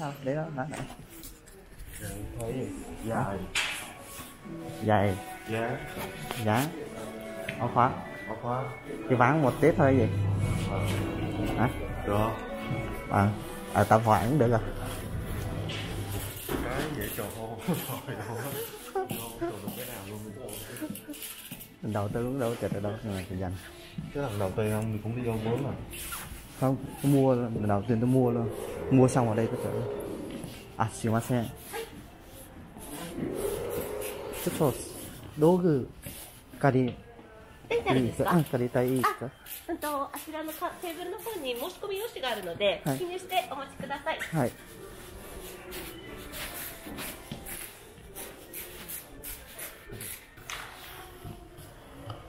sao để đó đó. thấy dài dài giá giá áo khóa áo khóa cái ván một tiết thôi gì hả? Được à, à tạm hoãn cũng được rồi. Cái dễ mình đầu tư cũng đâu chật ở đâu nhưng mà mình dành cái lần đầu tiên ông thì cũng đi vô vốn mà もう全然もうもう触れ他摸了，老真的摸了，摸上我那个的，啊，喜欢噻。这错，那个，咖喱。いいですか？あ、あとあちらのかテーブルのうに申し込み用紙があるので、はい、記入してお持ちください。はい。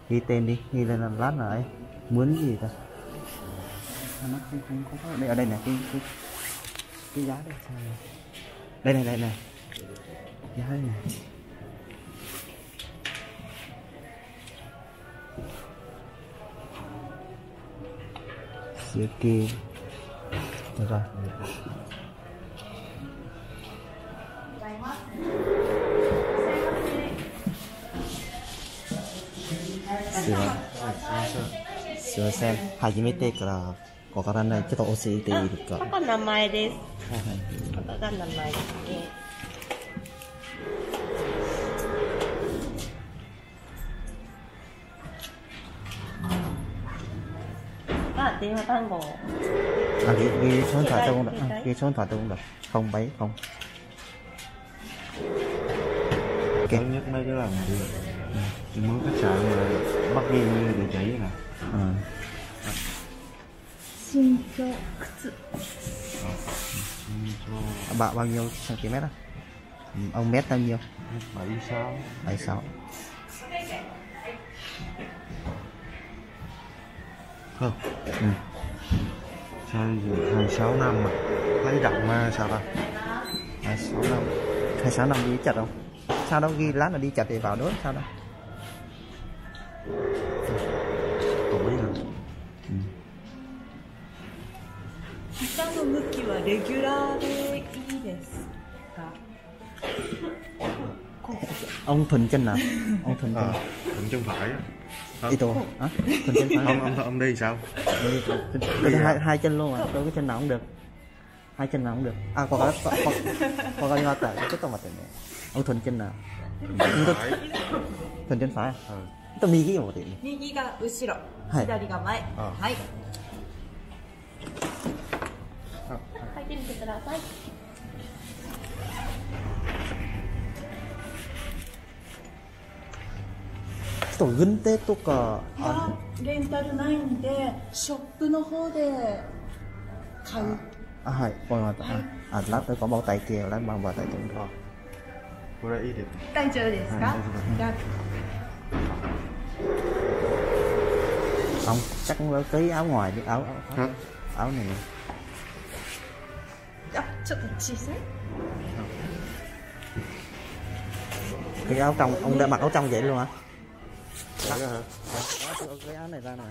いい天に、いいなんなんない、無理だ。nó không không có đây ở đây này cái cái, cái giá đây. Đây này đây này. Giá đây này. Dưới kia. Được rồi. Sửa. Sửa xem. Hai hajimete からわからない。ちょっと教えているか。はここ名前ですいはい。ここが名前ですねあ電話番号 À, ghi, ghi số điện thoại tôi cũng được. À, ghi số điện thoại tôi cũng được. Không bảy không. okay. nhất mấy cái lần đi đi mướn khách sạn mà bắt ghi như địa chỉ nè Ừ. 身長靴 À, Bao, bao nhiêu cm á? Ừ, Ông mét bao nhiêu? bảy sáu 76. không Ừ. sao giờ hai sáu năm mà lấy rộng mà sao ta 26 năm. 26 năm đi chặt không? Sao đâu ghi lát là đi chặt thì vào đó sao đâu? 膝の向きはレギュラーでいいですか Ông thuần chân nào? Ông thuần chân. à, cũng chân phải á. Hả? Ý tôi hả? Thuần chân phải. ông ông ông đi sao Đi, tôi hai, hai chân luôn à tôi cái chân nào cũng được hai chân nào cũng được à có có có có có có có tại cái tao mặt này ông thuần chân nào tôi phải thuần chân phải ừ. tôi mi cái một tí 右が後ろはい左が前あはい ください。と軍手とかあレンタルないんでショップの方で買う。あはいごめんな、はい、あラップが大抵ラップが大抵あこれいいです大丈夫ですか、はい、じゃあ。Không, chắc lấy cái áo ngoài đi, áo áo, áo này nè. ああちょっと小さい cái áo trong ông đã mặc áo trong vậy luôn hả Vậy đó hả Đó, tôi cái áo này ra nè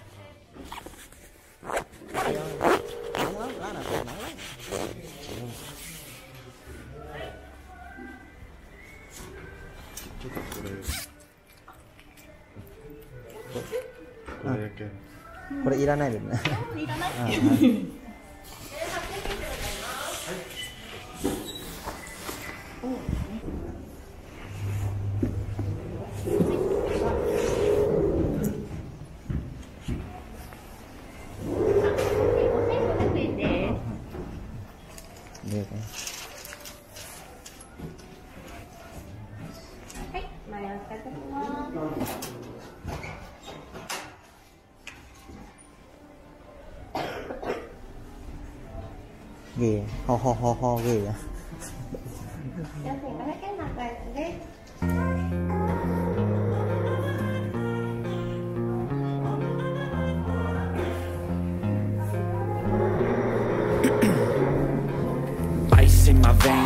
nóng lắm lá này nóng lắmこれだけこれいらないですねいらない Ghê ho ho ho ho ghê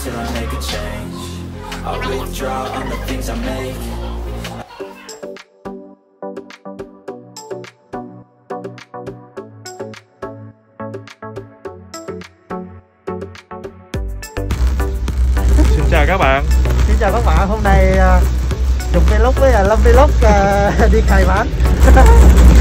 till I make a change. I withdraw on the things I make. Xin chào các bạn. Xin chào các bạn, hôm nay uh, Trục Vlog với uh, Lâm Vlog uh, đi khai bán